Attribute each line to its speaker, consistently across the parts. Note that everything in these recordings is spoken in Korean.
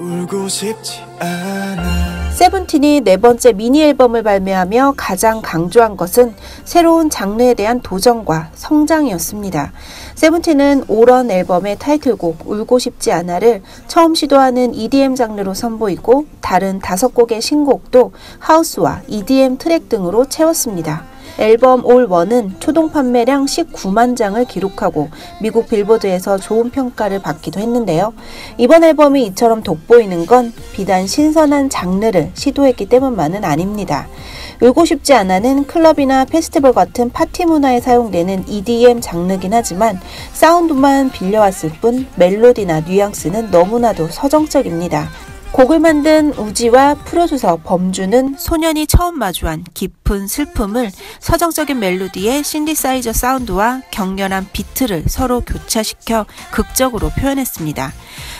Speaker 1: 울고 싶지 않아
Speaker 2: 세븐틴이 네 번째 미니 앨범을 발매하며 가장 강조한 것은 새로운 장르에 대한 도전과 성장이었습니다. 세븐틴은 오런 앨범의 타이틀곡 울고 싶지 않아를 처음 시도하는 EDM 장르로 선보이고 다른 다섯 곡의 신곡도 하우스와 EDM 트랙 등으로 채웠습니다. 앨범 올 1은 초동 판매량 19만 장을 기록하고 미국 빌보드에서 좋은 평가를 받기도 했는데요. 이번 앨범이 이처럼 돋보이는 건 비단 신선한 장르를 시도했기 때문만은 아닙니다. 울고 싶지 않아는 클럽이나 페스티벌 같은 파티 문화에 사용되는 EDM 장르긴 하지만 사운드만 빌려왔을 뿐 멜로디나 뉘앙스는 너무나도 서정적입니다. 곡을 만든 우지와 프로듀서 범주는 소년이 처음 마주한 깊은 슬픔을 서정적인 멜로디의 신디사이저 사운드와 격렬한 비트를 서로 교차시켜 극적으로 표현했습니다.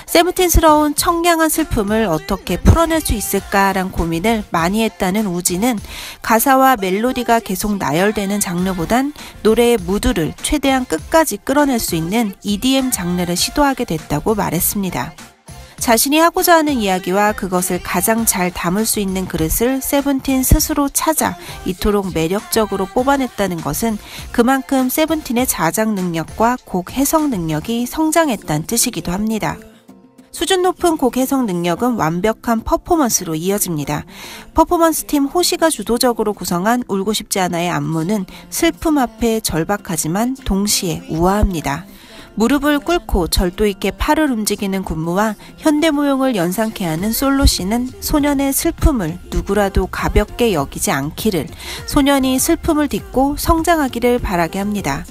Speaker 2: 세븐틴스러운 청량한 슬픔을 어떻게 풀어낼 수 있을까란 고민을 많이 했다는 우지는 가사와 멜로디가 계속 나열되는 장르보단 노래의 무드를 최대한 끝까지 끌어낼 수 있는 EDM 장르를 시도하게 됐다고 말했습니다. 자신이 하고자 하는 이야기와 그것을 가장 잘 담을 수 있는 그릇을 세븐틴 스스로 찾아 이토록 매력적으로 뽑아냈다는 것은 그만큼 세븐틴의 자작 능력과 곡 해석 능력이 성장했다는 뜻이기도 합니다. 수준 높은 곡 해석 능력은 완벽한 퍼포먼스로 이어집니다. 퍼포먼스 팀 호시가 주도적으로 구성한 울고 싶지 않아의 안무는 슬픔 앞에 절박하지만 동시에 우아합니다. 무릎을 꿇고 절도 있게 팔을 움직이는 군무와 현대무용을 연상케 하는 솔로씨는 소년의 슬픔을 누구라도 가볍게 여기지 않기를 소년이 슬픔을 딛고 성장하기를 바라게 합니다.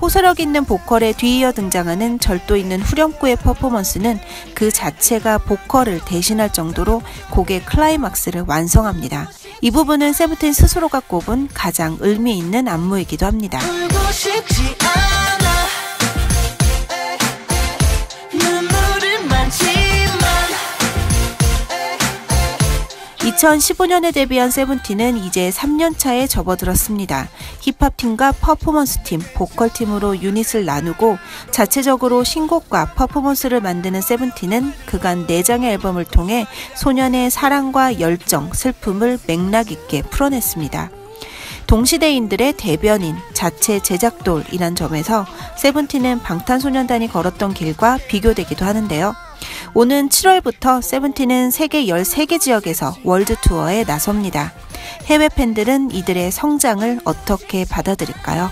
Speaker 2: 호소력 있는 보컬에 뒤이어 등장하는 절도 있는 후렴구의 퍼포먼스는 그 자체가 보컬을 대신할 정도로 곡의 클라이막스를 완성합니다. 이 부분은 세븐틴 스스로가 꼽은 가장 의미 있는 안무이기도 합니다. 2015년에 데뷔한 세븐틴은 이제 3년 차에 접어들었습니다. 힙합팀과 퍼포먼스팀, 보컬팀으로 유닛을 나누고 자체적으로 신곡과 퍼포먼스를 만드는 세븐틴은 그간 4장의 앨범을 통해 소년의 사랑과 열정, 슬픔을 맥락 있게 풀어냈습니다. 동시대인들의 대변인, 자체 제작돌이란 점에서 세븐틴은 방탄소년단이 걸었던 길과 비교되기도 하는데요. 오는 7월부터 세븐틴은 세계 13개 지역에서 월드 투어에 나섭니다. 해외 팬들은 이들의 성장을 어떻게 받아들일까요?